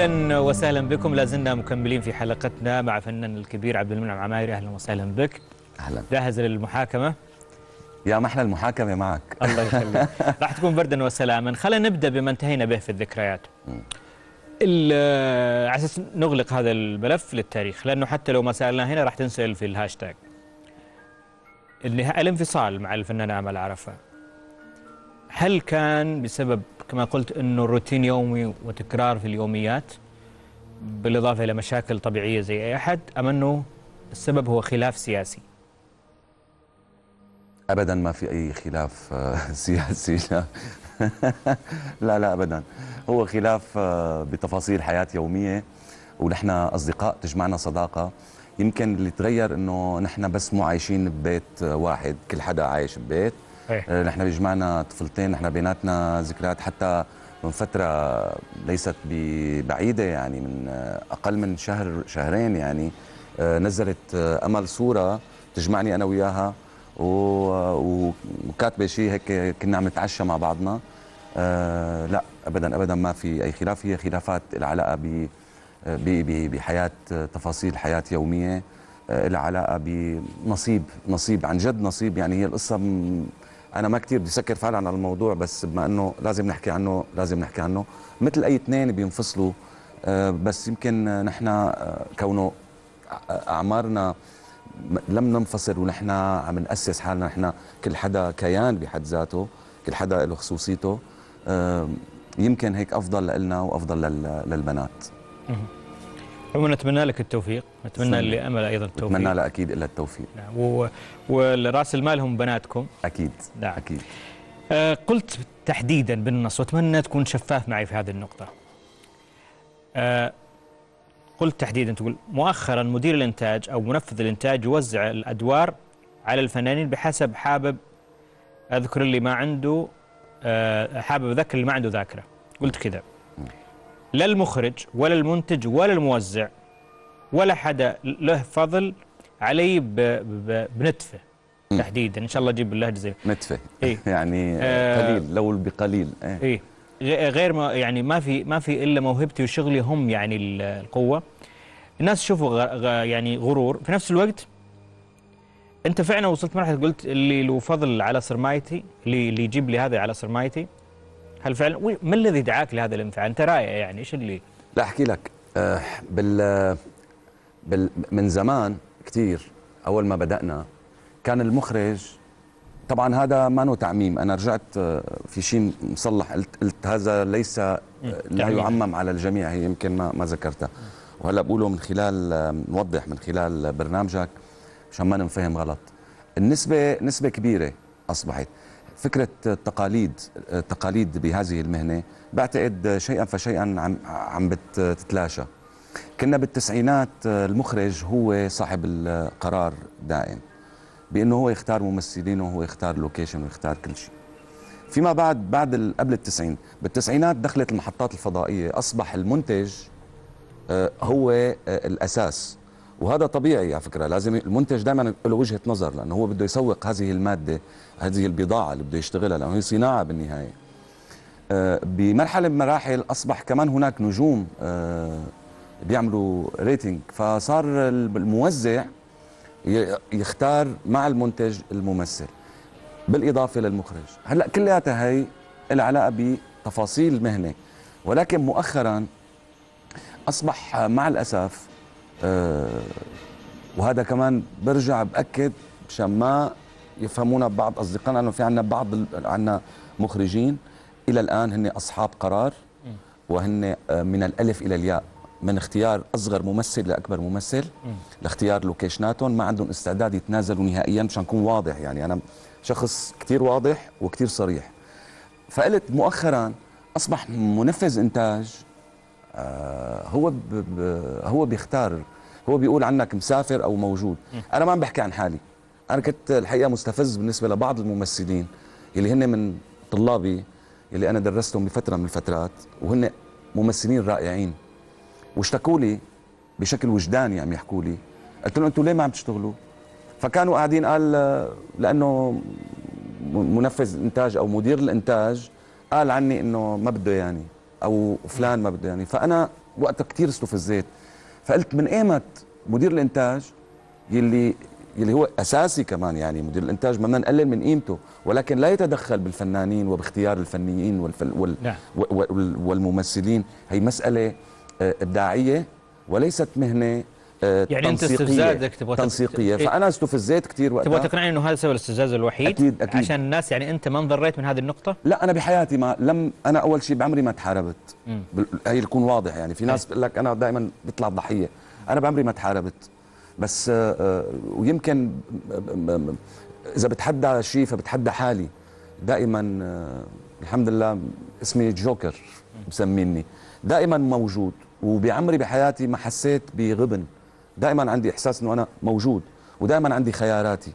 أهلا وسهلا بكم. لازلنا مكملين في حلقتنا مع فنان الكبير عبد المنعم عمايري. أهلا وسهلا بك. أهلا. جاهز للمحاكمة؟ يا محلى المحاكمة معك. الله يخليك. راح تكون بردا وسلاما. خلينا نبدأ بما انتهينا به في الذكريات. ال- على أساس نغلق هذا الملف للتاريخ لأنه حتى لو ما سألنا هنا راح تنسأل في الهاشتاج. الانفصال مع الفنانة آمل عرفة. هل كان بسبب كما قلت إنه روتين يومي وتكرار في اليوميات بالإضافة إلى مشاكل طبيعية زي أي أحد أم إنه السبب هو خلاف سياسي؟ ابدا ما في أي خلاف آه، سياسي. لا. لا لا ابدا. هو خلاف آه، بتفاصيل حياة يومية ونحن أصدقاء تجمعنا صداقة. يمكن اللي تغير إنه نحن بس مو عايشين ببيت آه، واحد كل حدا عايش ببيت. آه، نحن بيجمعنا طفلتين نحن بيناتنا ذكريات حتى من فترة ليست ب- بعيدة يعني من أقل من شهر شهرين يعني آه، نزلت آه، أمل صورة تجمعني أنا وياها و- و- وكاتبة شيء هيك كنا عم نتعشى مع بعضنا. لا أبدا أبدا ما في أي خلاف هي خلافات العلاقة ب ب- ب- بحياة آه، تفاصيل آه، لها علاقة بنصيب نصيب عن جد نصيب يعني هي القصة أنا ما كتير بدي سكر فعلا على الموضوع بس بما أنه لازم نحكي عنه لازم نحكي عنه. مثل أي اثنين بينفصلوا آه، بس يمكن آه، نحن آه، كونه أعمارنا م- لم ننفصل ونحن عم نأسس حالنا نحن كل حدا كيان بحد ذاته كل حدا له خصوصيته آه، يمكن هيك أفضل لنا وأفضل لل- للبنات. عموما نتمنى لك التوفيق. نتمنى. لأمل أيضا التوفيق. أتمنى لها أكيد إلا التوفيق. نعم. و... والراس المال هم بناتكم. أكيد نعم. أكيد. آه قلت تحديدا بالنص وأتمنى تكون شفاف معي في هذه النقطة. آه قلت تحديدا تقول مؤخرا مدير الإنتاج أو منفذ الإنتاج يوزع الأدوار على الفنانين بحسب حابب أذكر اللي ما عنده آه حابب أذكر اللي ما عنده ذاكرة. قلت كذا. لا المخرج ولا المنتج ولا الموزع ولا حدا له فضل علي ب... ب... بنتفه. تحديدا إن شاء الله أجيب اللهجه زي نتفة إيه. يعني آه. قليل لو بقليل إيه. إيه غ- غير ما يعني ما في ما في إلا موهبتي وشغلي هم يعني ال- القوة الناس يشوفوا غ- غ- يعني غرور في نفس الوقت أنت فعلا وصلت مرحلة قلت اللي له فضل على صرمايتي اللي اللي يجيب لي هذا على صرمايتي هل فعلا ما الذي دعاك لهذا الانفعال؟ أنت رايع يعني إيش اللي لا أحكي لك. آه، بال بال من زمان كثير أول ما بدأنا كان المخرج طبعا هذا ما له تعميم. أنا رجعت آه، في شيء مصلح. قلت, قلت هذا ليس آه، لا. يعمم على الجميع. هي يمكن ما ما ذكرتها. وهلأ بقوله من خلال آه، نوضح من خلال برنامجك مشان ما ننفهم غلط. النسبة نسبة كبيرة أصبحت. فكرة التقاليد التقاليد بهذه المهنة بعتقد شيئا فشيئا عم عم بتتلاشى. كنا بالتسعينات المخرج هو صاحب القرار دائم بأنه هو يختار ممثلينه وهو يختار لوكيشن ويختار كل شيء. فيما بعد بعد قبل التسعين بالتسعينات دخلت المحطات الفضائية أصبح المنتج آه، هو آه، الأساس. وهذا طبيعي على فكرة. لازم المنتج دائما له وجهة نظر لأنه هو بده يسوق هذه المادة هذه البضاعة اللي بده يشتغلها لأنه هي صناعة بالنهاية. آه، بمرحلة من المراحل أصبح كمان هناك نجوم آه، بيعملوا ريتنج فصار الموزع يختار مع المنتج الممثل بالإضافة للمخرج. هلأ كلياتها هي لها علاقه بتفاصيل المهنة. ولكن مؤخرا أصبح مع الأسف وهذا كمان برجع بأكد مشان ما يفهمونا بعض أصدقائنا انه في عندنا بعض عندنا مخرجين. إلى الآن هن أصحاب قرار وهن آه، من الألف إلى الياء من اختيار أصغر ممثل لأكبر ممثل لاختيار لوكيشناتهم. ما عندهم استعداد يتنازلوا نهائيا مشان نكون واضح. يعني أنا شخص كتير واضح وكتير صريح. فقلت مؤخرا أصبح منفذ إنتاج آه، هو ب ب هو بيختار هو بيقول عنك مسافر أو موجود. أنا ما عم بحكي عن حالي. أنا كنت الحقيقة مستفز بالنسبة لبعض الممثلين اللي هن من طلابي اللي أنا درستهم بفترة من الفترات وهن ممثلين رائعين. واشتكوا لي بشكل وجداني عم يحكوا لي. قلت لهم أنتم ليه ما عم تشتغلوا؟ فكانوا قاعدين قال آه، لأنه منفذ إنتاج أو مدير الإنتاج قال عني إنه ما بده يعني. أو فلان ما بده يعني. فأنا وقتها كثير استفزيت فقلت من ايمت مدير الإنتاج يلي يلي هو أساسي كمان يعني مدير الإنتاج ما بدنا نقلل من قيمته. ولكن لا يتدخل بالفنانين وباختيار الفنيين والفل وال نعم. وال والممثلين. هي مسألة آه، إبداعية وليست مهنة. يعني أنت تنسيقية. استفزازك تبغى تنسيقية. إيه. فأنا استفزيت كثير وقتها. تبغى تقنعني إنه هذا سبب الاستفزاز الوحيد؟ أكيد- أكيد. عشان الناس يعني أنت ما انضريت من هذه النقطة؟ لا أنا بحياتي ما لم أنا أول شيء بعمري ما تحاربت. هي يكون واضح يعني. في ناس بتقول لك أنا دائما بطلع ضحيه أنا بعمري ما تحاربت. بس آه، آه، ويمكن إذا بتحدى شيء فبتحدى حالي. دائما آه، الحمد لله اسمي جوكر مسميني. دائما موجود. وبعمري بحياتي ما حسيت بغبن. دائما عندي إحساس إنه أنا موجود ودائما عندي خياراتي.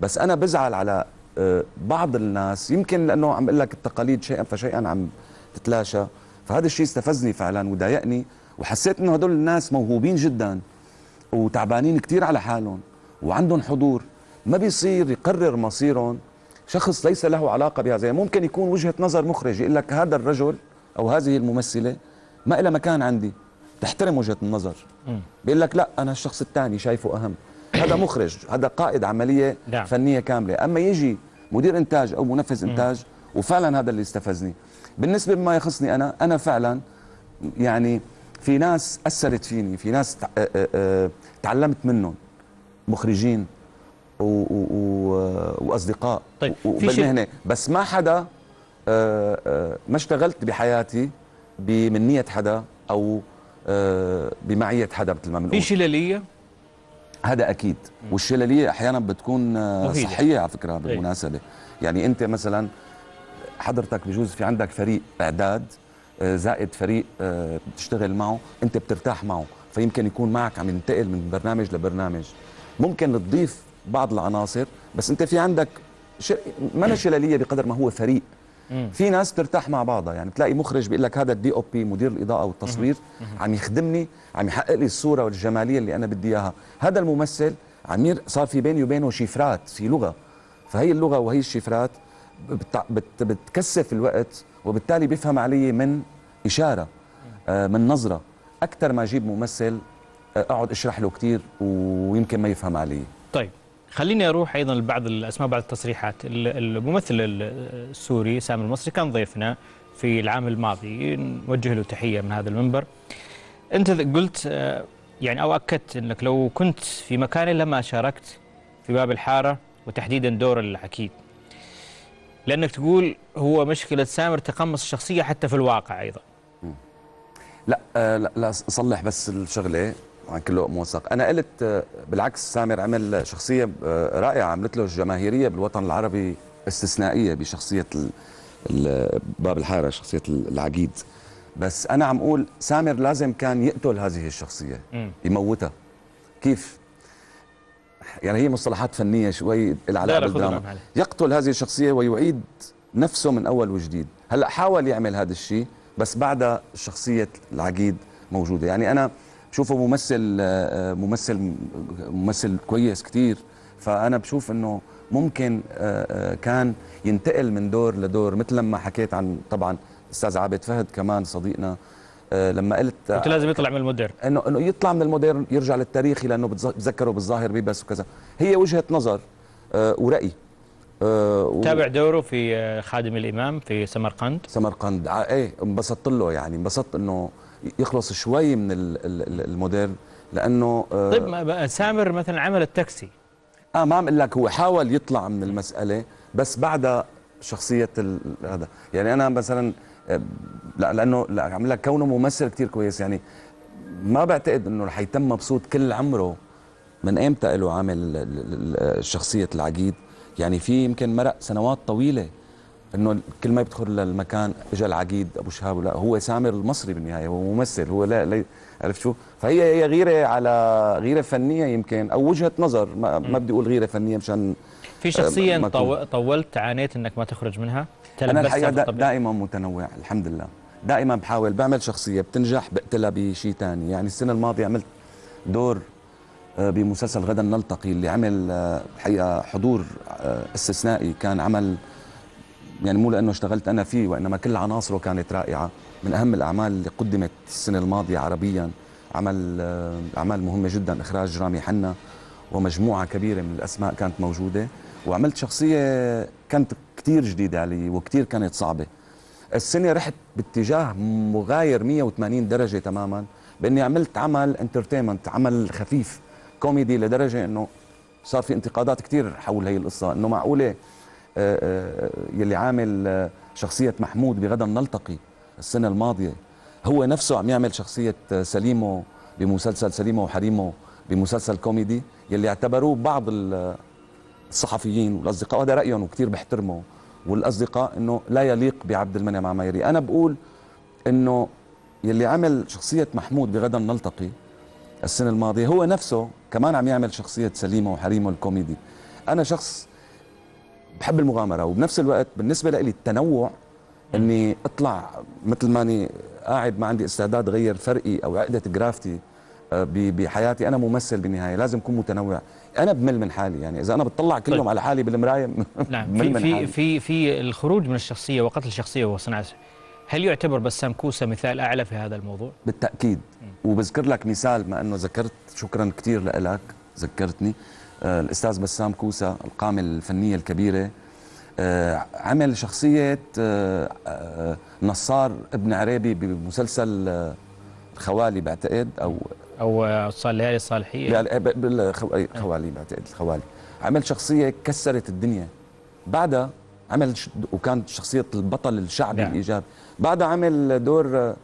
بس أنا بزعل على آه، بعض الناس يمكن لأنه عم أقول لك التقاليد شيئا فشيئا عم تتلاشى. فهذا الشيء استفزني فعلا وضايقني وحسيت إنه هدول الناس موهوبين جدا وتعبانين كتير على حالهم وعندهم حضور. ما بيصير يقرر مصيرهم. شخص ليس له علاقة بهذا. يعني ممكن يكون وجهة نظر مخرج يقول لك هذا الرجل أو هذه الممثلة ما لها مكان عندي. تحترم وجهة النظر. بيقول لك لا أنا الشخص الثاني شايفه أهم. هذا مخرج هذا قائد عملية نعم. فنية كاملة. أما يجي مدير إنتاج أو منفذ إنتاج وفعلا هذا اللي استفزني. بالنسبة بما يخصني أنا أنا فعلا يعني في ناس أثرت فيني في ناس آه، آه، آه، تعلمت منهم مخرجين و- و- و- وأصدقاء طيب، وبالمهنة. بس ما حدا ما اشتغلت بحياتي بمنية حدا أو بمعية حدا مثل ما في بنقول شلالية؟ هذا أكيد. والشلالية أحيانا بتكون آه، مفيدة. صحية على فكرة بالمناسبة. يعني أنت مثلا حضرتك بجوز في عندك فريق اعداد آه، زائد فريق آه، بتشتغل معه أنت بترتاح معه فيمكن يكون معك عم ينتقل من برنامج لبرنامج. ممكن تضيف بعض العناصر بس أنت في عندك ش... ما شلالية بقدر ما هو فريق. مم. في ناس بترتاح مع بعضها. يعني بتلاقي مخرج بيقول لك هذا الدي أو بي مدير الإضاءة والتصوير عم يخدمني عم يحقق لي الصورة والجمالية اللي أنا بدي إياها. هذا الممثل عم. صار في بيني وبينه شفرات في لغة. فهي اللغة وهي الشفرات بت... بت... بتكثف الوقت وبالتالي بيفهم علي من إشارة آه من نظرة. أكثر ما أجيب ممثل آه، أقعد أشرح له كثير ويمكن ما يفهم علي. خليني أروح أيضا لبعض الأسماء بعض التصريحات. ال- الممثل ال- السوري سامي المصري كان ضيفنا في العام الماضي. نوجه له تحية من هذا المنبر. أنت قلت آه، يعني أو أكدت أنك لو كنت في مكاني لما شاركت في باب الحارة وتحديدا دور العكيد لأنك تقول هو مشكلة سامر تقمص الشخصية حتى في الواقع أيضا. لا آه لا, لا صلح بس الشغلة. عن كله موثق. أنا قلت آه بالعكس سامر عمل شخصية آه رائعة عملت له الجماهيريه بالوطن العربي استثنائية بشخصية باب الحارة شخصية العقيد. بس أنا عم أقول سامر لازم كان يقتل هذه الشخصية. يموتها. كيف؟ يعني هي مصطلحات فنية شوي لا، العلاقه بالدراما. يقتل هذه الشخصية ويعيد نفسه من أول وجديد. هلأ حاول يعمل هذا الشيء بس بعد شخصية العقيد موجودة. يعني أنا بشوفه ممثل آه، ممثل ممثل كويس كتير. فأنا بشوف إنه ممكن آه، آه، كان ينتقل من دور لدور. مثل لما حكيت عن طبعا أستاذ عابد فهد كمان صديقنا آه، لما قلت قلت لازم يطلع من المودرن إنه إنه يطلع من المودرن يرجع للتاريخي لأنه بتذكره بالظاهر بيبس وكذا. هي وجهة نظر آه، ورأي. آه، و- تابع دوره في آه، خادم الإمام في سمرقند. سمرقند. ع- إيه انبسطت له يعني انبسطت إنه يخلص شوي من ال- ال- ال- المودرن لأنه آه، طيب سامر مثلا عمل التاكسي؟ آه ما عم أقول لك هو حاول يطلع من المسألة بس بعد شخصية هذا. يعني أنا مثلا آه، لا لأنه لا عم لك كونه ممثل كتير كويس. يعني ما بعتقد إنه رح يتم مبسوط كل عمره من ايمتى له عامل شخصية العقيد. يعني في يمكن مرق سنوات طويلة إنه كل ما يدخل للمكان اجى العقيد أبو شهاب لا هو سامر المصري بالنهاية هو ممثل هو لا, لا عرفت شو؟ فهي هي غيرة على غيرة فنية يمكن أو وجهة نظر ما, ما بدي أقول غيرة فنية مشان في طو... كنت. طولت عانيت إنك ما تخرج منها؟ أنا الحقيقة دا. دائما متنوع الحمد لله. دائما بحاول بعمل شخصية بتنجح بقتلها بشيء ثاني يعني السنة الماضية عملت دور آه، بمسلسل غدا نلتقي اللي عمل آه، الحقيقة حضور آه، استثنائي كان عمل يعني مو لأنه اشتغلت أنا فيه وإنما كل عناصره كانت رائعة. من أهم الأعمال اللي قدمت السنة الماضية عربيا عمل آه، أعمال مهمة جدا إخراج رامي حنا ومجموعة كبيرة من الأسماء كانت موجودة. وعملت شخصية كانت كثير جديدة علي وكثير كانت صعبة. السنة رحت باتجاه مغاير 180 درجة تماما بإني عملت عمل entertainment عمل خفيف. كوميدي لدرجة إنه صار في انتقادات كثير حول هي القصة. إنه معقولة آه، آه، يلي عامل آه، شخصية محمود بغدا نلتقي السنة الماضية. هو نفسه عم يعمل شخصية سليمو بمسلسل سليمو وحريمو بمسلسل كوميدي يلي اعتبروه بعض الصحفيين والأصدقاء. وهذا رأيهم وكثير بحترمه. والأصدقاء إنه لا يليق بعبد المنعم عمايري. أنا بقول إنه يلي عمل شخصية محمود بغدا نلتقي السنة الماضية هو نفسه كمان عم يعمل شخصية سليمة وحريمة الكوميدي أنا شخص بحب المغامرة وبنفس الوقت بالنسبة لي التنوع إني أطلع مثل ماني قاعد ما عندي استعداد غير فرقي أو عقدة جرافتي آه، بحياتي. أنا ممثل بالنهاية لازم أكون متنوع. أنا بمل من حالي يعني. إذا أنا بتطلع كل يوم طيب. على حالي بالمراية نعم. في في. في في الخروج من الشخصية وقتل الشخصية وصناعة هل يعتبر بسام كوسة مثال أعلى في هذا الموضوع؟ بالتأكيد. وبذكر لك مثال ما أنه ذكرت شكرا كثير لك ذكرتني. آه الأستاذ بسام كوسة القامة الفنية الكبيرة. آه عمل شخصية آه نصار ابن عريبي بمسلسل الخوالي بعتقد أو أو ليالي الصالحية. بالخوالي بعتقد الخوالي. عمل شخصية كسرت الدنيا. بعدها عمل وكانت شخصية البطل الشعبي نعم. الايجابي بعدها عمل دور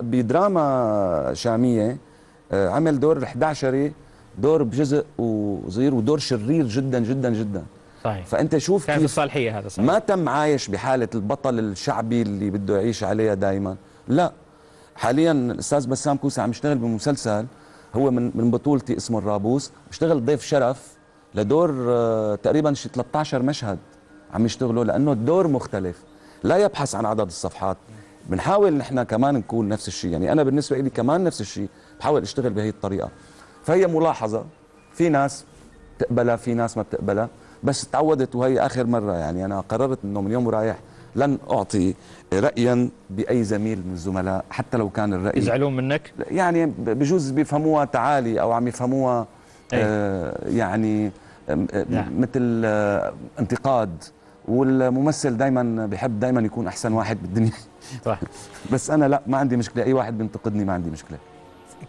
بدراما شامية آه، عمل دور الحداشري دور بجزء وصغير ودور شرير جدا جدا جدا. صحيح. فأنت شوف كان في الصالحيه هذا صحيح. ما تم عايش بحالة البطل الشعبي اللي بده يعيش عليها دائما لا. حاليا الأستاذ بسام كوسة عم يشتغل بمسلسل هو من من بطولتي اسمه الرابوس. بيشتغل ضيف شرف لدور آه، تقريبا شي 13 مشهد. عم يشتغلوا لأنه الدور مختلف. لا يبحث عن عدد الصفحات. بنحاول نحن كمان نكون نفس الشيء. يعني أنا بالنسبة لي كمان نفس الشيء. بحاول أشتغل بهي الطريقة. فهي ملاحظة. في ناس بتقبلها في ناس ما بتقبلها. بس تعودت وهي آخر مرة. يعني أنا قررت إنه من يوم ورايح لن أعطي رايا بأي زميل من الزملاء حتى لو كان الرأي يزعلون منك؟ يعني بجوز بيفهموها تعالي أو عم يفهموها آه يعني آه نعم. مثل آه انتقاد. والممثل دائما بحب دائما يكون أحسن واحد بالدنيا. صح. بس أنا لا ما عندي مشكلة. أي واحد بينتقدني ما عندي مشكلة.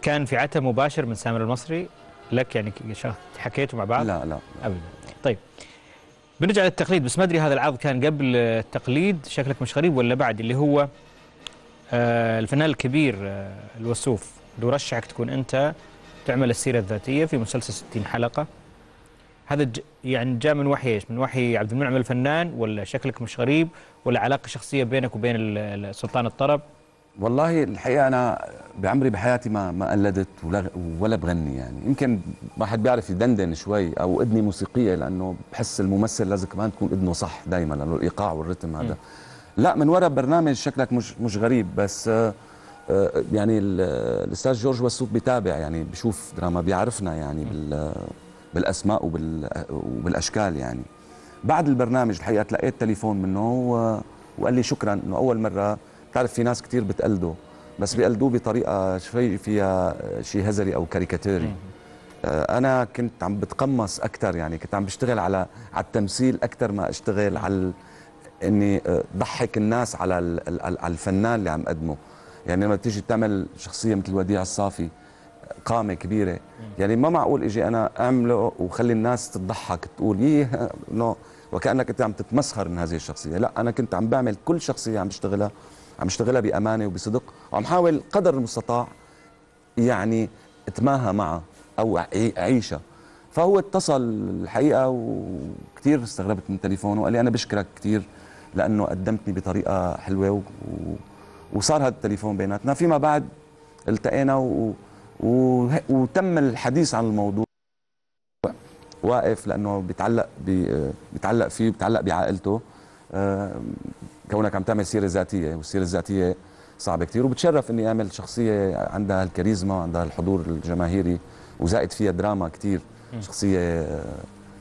كان في عتب مباشر من سامر المصري لك يعني حكيتوا مع بعض؟ لا لا ابدا. طيب. بنرجع للتقليد. بس ما أدري هذا العرض كان قبل التقليد. شكلك مش غريب ولا بعد؟ اللي هو آه الفنان الكبير آه الوسوف. اللي رشحك تكون أنت تعمل السيرة الذاتية في مسلسل 60 حلقة. هذا يعني جاء من وحي إيش؟ من وحي عبد المنعم الفنان ولا شكلك مش غريب ولا علاقة شخصية بينك وبين سلطان الطرب؟ والله الحقيقة أنا بعمري بحياتي ما ما قلدت ولا ولا بغني يعني يمكن واحد بيعرف يدندن شوي أو اذني موسيقية لأنه بحس الممثل لازم كمان تكون اذنه صح دائما لأنه الإيقاع والرتم هذا م. لا من وراء برنامج شكلك مش مش غريب بس آه، آه، يعني الأستاذ جورج وسوف بيتابع يعني بشوف دراما بيعرفنا يعني بال بالأسماء وبال وبالأشكال يعني. بعد البرنامج الحقيقة تلقيت تليفون منه وقال لي شكرا إنه أول مرة بتعرف في ناس كثير بتقلده بس بيقلدوه بطريقة شوي فيها شيء هزلي أو كاريكاتيري. آه، أنا كنت عم بتقمص أكثر يعني كنت عم بشتغل على على التمثيل أكثر ما أشتغل على إني آه، ضحك الناس على على الفنان اللي عم قدمه يعني لما تيجي تعمل شخصية مثل وديع الصافي قامة كبيرة. يعني ما معقول إجي أنا اعمله وخلي الناس تضحك تقول إيه نو وكأنك أنت عم تتمسخر من هذه الشخصية. لا أنا كنت عم بعمل كل شخصية عم بشتغلها عم بشتغلها بأمانة وبصدق وعم حاول قدر المستطاع يعني اتماهى معها أو أعيشها. فهو اتصل الحقيقة وكثير استغربت من تليفونه وقال لي أنا بشكرك كثير لأنه قدمتني بطريقة حلوة و... وصار هذا التليفون بيناتنا. فيما بعد التقينا و... وتم الحديث عن الموضوع. واقف لأنه بيتعلق بي... بيتعلق فيه بيتعلق بعائلته. آه، كونك عم تعمل سيرة ذاتية والسيرة الذاتية صعبة كثير وبتشرف إني أعمل شخصية عندها الكاريزما وعندها الحضور الجماهيري وزائد فيها دراما كثير شخصية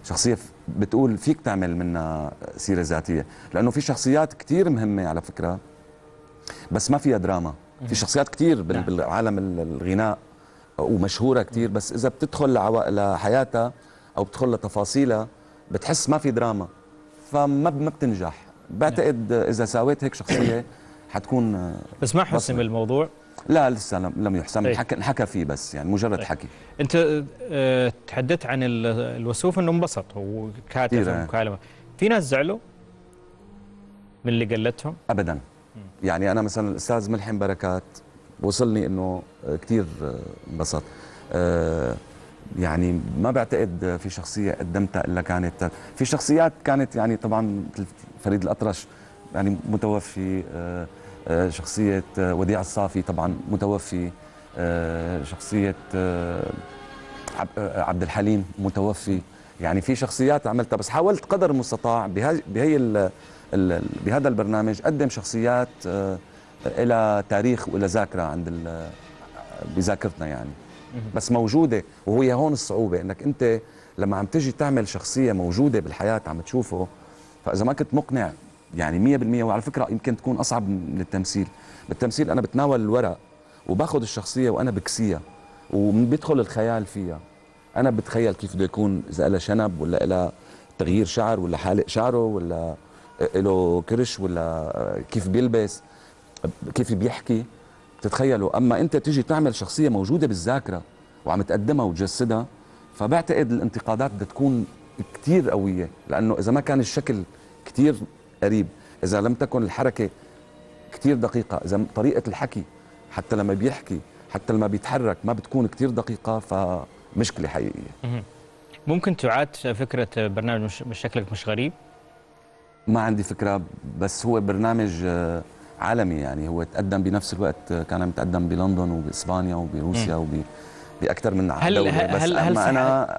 شخصية بتقول فيك تعمل منها سيرة ذاتية. لأنه في شخصيات كتير مهمة على فكرة بس ما فيها دراما. في شخصيات بال- نعم. بالعالم ال- الغناء. ومشهورة كتير بس إذا بتدخل لحياتها أو بتدخل لتفاصيلها بتحس ما في دراما فما ما بتنجح بعتقد إذا ساويت هيك شخصية حتكون بس ما حسم. الموضوع لا لسه لم, لم يحسم إيه. حكى انحكى فيه بس يعني مجرد إيه. حكي أنت آه، تحدثت عن ال- الوسوف إنه انبسط هو كاتب كتير، إيه. مكالمه في ناس زعلوا من اللي قلتهم ابدا يعني أنا مثلا الأستاذ ملحم بركات وصلني إنه كثير انبسط آه، يعني ما بعتقد في شخصية قدمتها إلا كانت في شخصيات كانت يعني طبعا مثل فريد الأطرش يعني متوفي آه، آه، شخصية وديع الصافي طبعا متوفي شخصية عب- عبد الحليم متوفي. يعني في شخصيات عملتها بس حاولت قدر المستطاع بهي بهذا البرنامج قدم شخصيات آه، إلى تاريخ وإلى ذاكرة عند بذاكرتنا يعني. بس موجودة وهي هون الصعوبة إنك أنت لما عم تجي تعمل شخصية موجودة بالحياة عم تشوفه فإذا ما كنت مقنع يعني مية بالمية وعلى فكرة يمكن تكون أصعب من التمثيل. بالتمثيل أنا بتناول الورق وباخذ الشخصية وأنا بكسيها وبيدخل الخيال فيها. أنا بتخيل كيف بده يكون إذا لها شنب ولا لها تغيير شعر ولا حالق شعره ولا له كرش ولا كيف بيلبس. كيف بيحكي بتتخيلوا؟ أما أنت تيجي تعمل شخصية موجودة بالذاكرة وعم تقدمها وتجسدها فبعتقد الانتقادات بدها تكون كثير قوية لأنه إذا ما كان الشكل كثير قريب إذا لم تكن الحركة كثير دقيقة إذا طريقة الحكي حتى لما بيحكي حتى لما بيتحرك ما بتكون كثير دقيقة فمشكلة حقيقية. ممكن تعاد فكرة برنامج مش شكلك مش غريب؟ ما عندي فكرة بس هو برنامج آه، عالمي يعني. هو تقدم بنفس الوقت كان متقدم بلندن وبإسبانيا وبروسيا وب بأكثر من هل- هل- بس هل- هل أما صح- أنا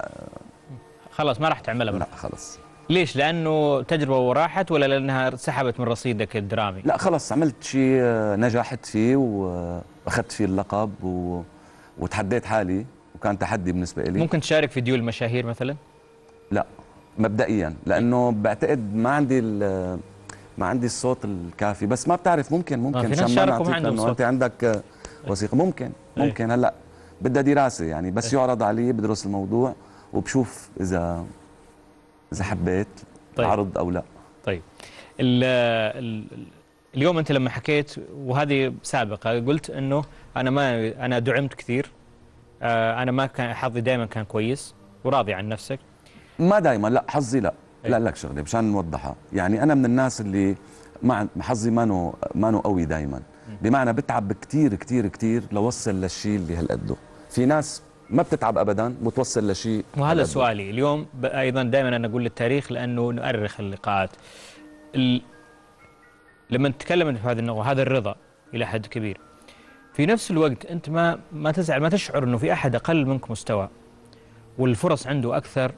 خلاص ما راح تعملها لا. خلص ليش؟ لأنه تجربة وراحت ولا لأنها سحبت من رصيدك الدرامي؟ لا خلص عملت شيء نجحت فيه وأخذت فيه اللقب و... وتحديت حالي وكان تحدي بالنسبة لي ممكن تشارك في ديول المشاهير مثلا؟ لا مبدئيا. لأنه بعتقد ما عندي ال- ما عندي الصوت الكافي بس ما بتعرف ممكن ممكن نعطيك عندهم لأنه صوت. أنت عندك آه، وثيقة ممكن إيه. ممكن هلأ بدها دراسة يعني بس يعرض علي بدرس الموضوع وبشوف إذا إذا حبيت طيب. عرض أو لأ طيب ال ال اليوم أنت لما حكيت وهذه سابقة قلت إنه أنا ما أنا دعمت كثير آه، أنا ما كان حظي دائما كان كويس وراضي عن نفسك ما دائما لأ حظي لأ إيه. لا لك شغلة مشان نوضحها. يعني أنا من الناس اللي ما عن- حظي مانو مانو قوي دائما بمعنى بتعب كتير كتير كتير لوصل للشيء اللي هالقده. في ناس ما بتتعب ابدا وتوصل لشيء وهذا. سؤالي. اليوم أيضا دائما أنا أقول للتاريخ لأنه نؤرخ اللقاءات. ال... لما نتكلم في هذه النقطة هذا الرضا إلى حد كبير. في نفس الوقت أنت ما ما تزعل ما تشعر إنه في أحد أقل منك مستوى. والفرص عنده أكثر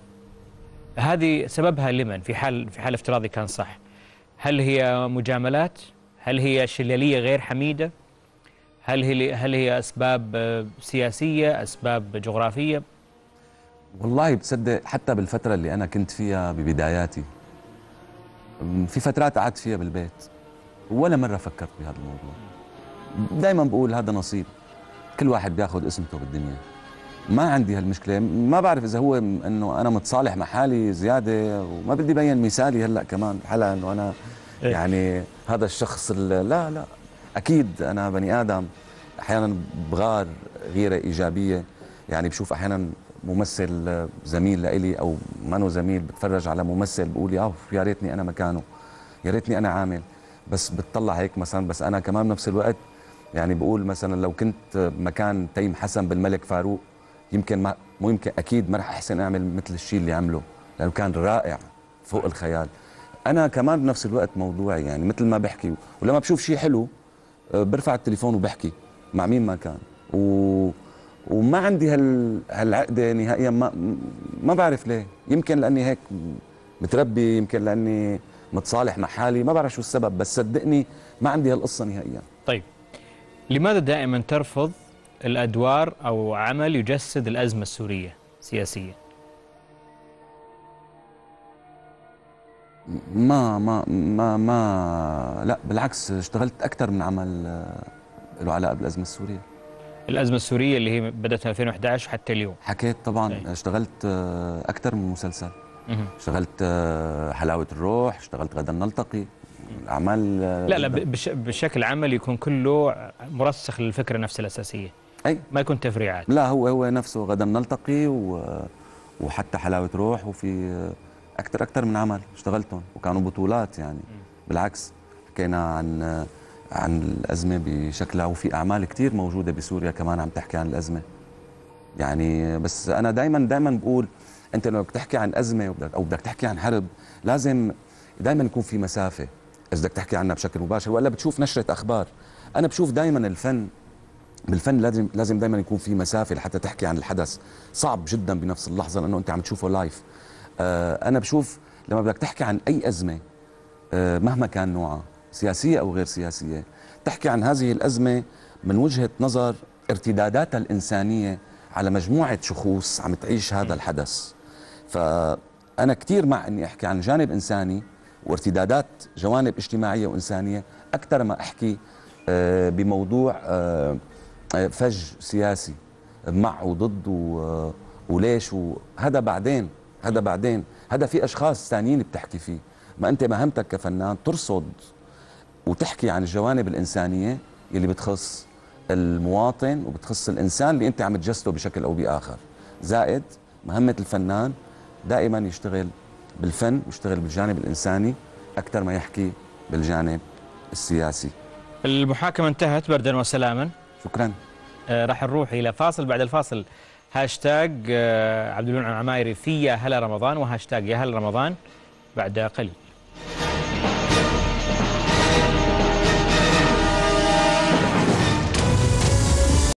هذه سببها لمن؟ في حال في حال افتراضي كان صح. هل هي مجاملات؟ هل هي شلالية غير حميدة؟ هل هي هل هي أسباب سياسية أسباب جغرافية؟ والله بتصدق حتى بالفترة اللي أنا كنت فيها ببداياتي في فترات قعدت فيها بالبيت ولا مرة فكرت بهذا الموضوع. دائما بقول هذا نصيب. كل واحد بياخذ اسمته بالدنيا. ما عندي هالمشكلة. ما بعرف إذا هو إنه أنا متصالح مع حالي زيادة وما بدي بين مثالي هلأ كمان حلأ إنه أنا إيه. يعني هذا الشخص لا لا أكيد أنا بني آدم أحيانا بغار غيرة إيجابية. يعني بشوف أحيانا ممثل زميل لإلي أو منو زميل بتفرج على ممثل بقول يا يا ريتني أنا مكانه يا ريتني أنا عامل. بس بتطلع هيك مثلا بس أنا كمان بنفس الوقت يعني بقول مثلا لو كنت مكان تيم حسن بالملك فاروق يمكن ما مو يمكن أكيد ما رح أحسن أعمل مثل الشيء اللي عمله لأنه كان رائع فوق الخيال. أنا كمان بنفس الوقت موضوعي يعني مثل ما بحكي ولما بشوف شيء حلو آه، برفع التليفون وبحكي مع مين ما كان. و وما عندي هال هالعقدة نهائيا ما ما بعرف ليه. يمكن لأني هيك متربي يمكن لأني متصالح مع حالي ما بعرف شو السبب بس صدقني ما عندي هالقصة نهائيا. طيب لماذا دائما ترفض الأدوار أو عمل يجسد الأزمة السورية سياسيا؟ ما ما ما ما لا بالعكس اشتغلت أكثر من عمل آه، له علاقة بالأزمة السورية الأزمة السورية اللي هي بدات 2011 حتى اليوم حكيت طبعا أي. اشتغلت آه، أكثر من مسلسل مهم. اشتغلت آه، حلاوة الروح اشتغلت غدا نلتقي أعمال آه، لا لا بش بشكل عمل يكون كله مرسخ للفكرة نفسها الأساسية أي. ما يكون تفريعات. لا هو هو نفسه غدا نلتقي و وحتى حلاوة روح وفي أكثر أكثر من عمل اشتغلتهم وكانوا بطولات يعني. بالعكس حكينا عن عن الأزمة بشكلها وفي أعمال كثير موجودة بسوريا كمان عم تحكي عن الأزمة. يعني بس أنا دائما دائما بقول أنت لو بدك تحكي عن أزمة وبدك- أو بدك تحكي عن حرب لازم دائما يكون في مسافة إذا بدك تحكي عنها بشكل مباشر ولا بتشوف نشرة أخبار. أنا بشوف دائما الفن بالفن لازم لازم دائما يكون في مسافة لحتى تحكي عن الحدث. صعب جدا بنفس اللحظة لأنه أنت عم تشوفه لايف آه أنا بشوف لما بدك تحكي عن أي أزمة آه مهما كان نوعها سياسية أو غير سياسية تحكي عن هذه الأزمة من وجهة نظر ارتداداتها الإنسانية على مجموعة شخوص عم تعيش هذا الحدث. فأنا كثير مع إني أحكي عن جانب إنساني وارتدادات جوانب اجتماعية وإنسانية أكثر ما أحكي آه، بموضوع آه، فج سياسي مع وضد و- وليش وهذا بعدين هذا بعدين. هذا في أشخاص ثانيين بتحكي فيه. ما أنت مهمتك كفنان ترصد وتحكي عن الجوانب الإنسانية اللي بتخص المواطن وبتخص الإنسان اللي أنت عم تجسده بشكل أو بآخر. زائد مهمة الفنان دائما يشتغل بالفن ويشتغل بالجانب الإنساني أكثر ما يحكي بالجانب السياسي. المحاكمة انتهت بردا وسلاما. شكرا. آه راح نروح إلى فاصل. بعد الفاصل هاشتاج آه عبد المنعم عمايري في يا هلا رمضان وهاشتاج يا هلا رمضان. بعد قليل.